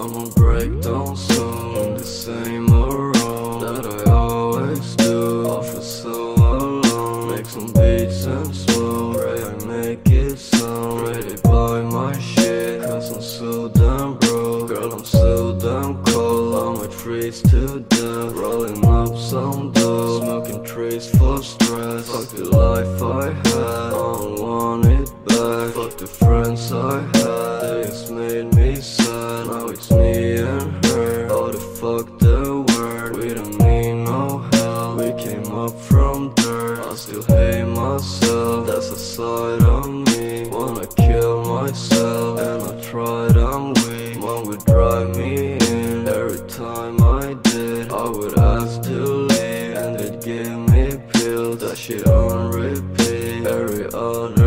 I'ma break down soon The same around that I always do. I feel so alone Make some beats and smoke. Pray I make it sound they buy my shit. Cause I'm so damn broke. Girl I'm so damn cold. I might freeze to death Rolling up some dope Smoking trees for stress. Fuck the life I had. I don't want it back. Fuck the friends I had. They just made me sad Now it's me and her. All the fuck the world, We don't mean no hell We came up from dirt. I still hate myself. That's a side of me. Wanna kill myself. And I tried, I'm weak. Mom would drive me in. Every time I did I would ask to leave. And they'd give me pills. That shit on repeat. Every other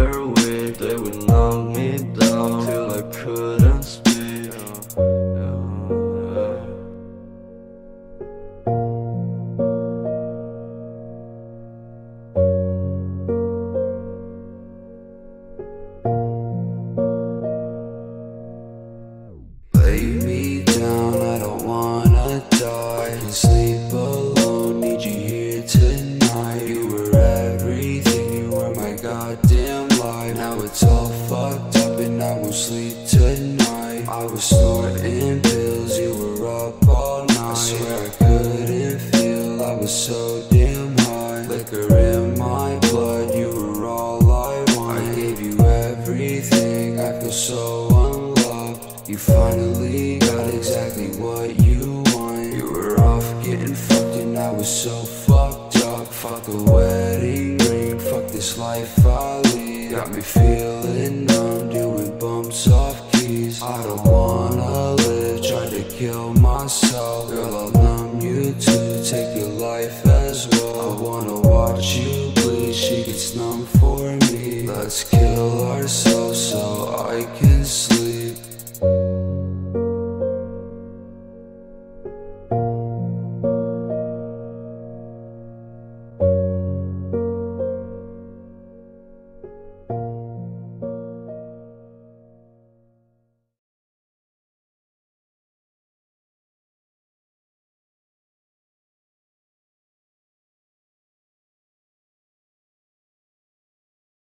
can sleep alone, need you here tonight. You were everything, you were my goddamn life. Now it's all fucked up and I won't sleep tonight. I was snorting pills, you were up all night. I swear I couldn't feel, I was so damn high. Liquor in my blood, you were all I want. I gave you everything, I feel so unloved. You finally I was so fucked up. Fuck a wedding ring, fuck this life I lead. Got me feeling numb, doing bumps off keys. I don't wanna live, tried to kill myself. Girl, I'll numb you too, take your life as well. I wanna watch you bleed, she gets numb for me. Let's kill ourselves.